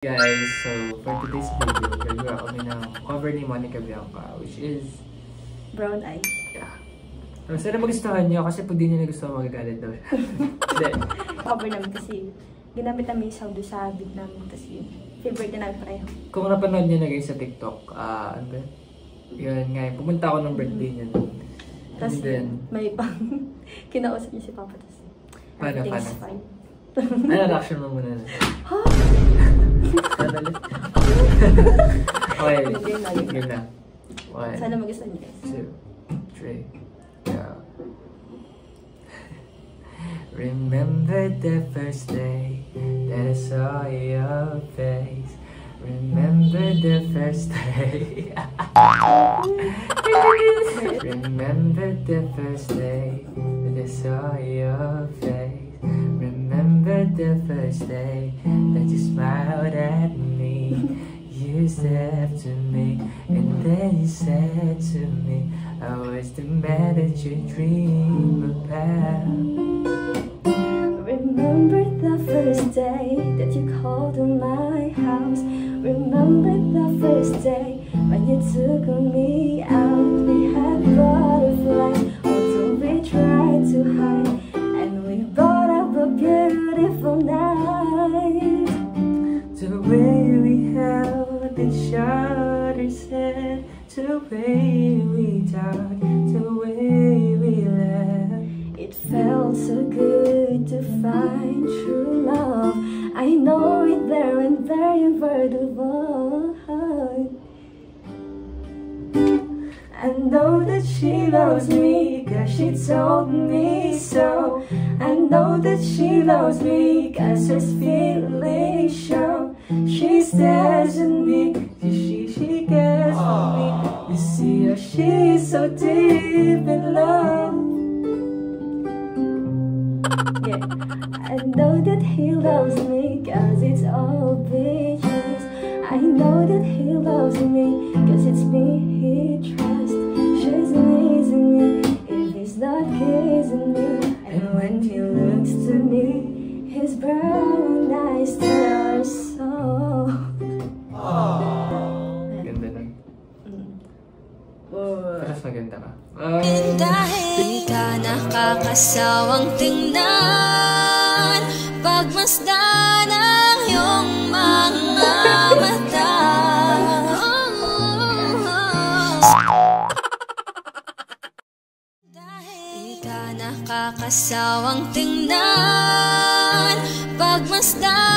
Guys, so for today's video, gagawa kami ng cover ni Monica Bianca, which is, Brown eyes. yeah. Uh, sana magustuhan niyo kasi pag di niyo nagustuhan, magagalit daw siya. Cover namin kasi ginamit namin yung sound sa beat namin kasi favorite na namin pareho. Kung napanood niyo na guys sa TikTok, ah, ano ba? yun? Nga, pumunta ako ng birthday niya. Tapos And then, may pang kinausap niya si Papa. Tapos Paano, paano? fine. ano reaction mo muna? Ha? Okay, game na. One, Sana magustuhan niyo two, three, go. Remember the first day that I saw your face. Remember the first day. Remember the first day that I saw your face. Remember the first day that you smiled at me. You said to me, and then you said to me, I was the man that you dream about. Remember the first day that you called on my house. Remember the first day when you took me out. Beautiful night. The way we held each other's hand, the way we talked, the way we laughed. It felt so good to find true love. I know it there and there in word of heart. I know that she loves me cause she told me so. She loves me cause her feelings show. She stares at me, she, she cares for me. You see how she's so deep in love. Yeah, I know that he loves me cause it's all pictures. I know that he loves me not kissing me. And when he looks to me, his brown eyes tell her so. Ganda nun. Oh. Tapos maganda ka. Um, Dahil ka nakakasawang tingnan Pagmasdan ang nakakasawang tingnan Pagmasdan.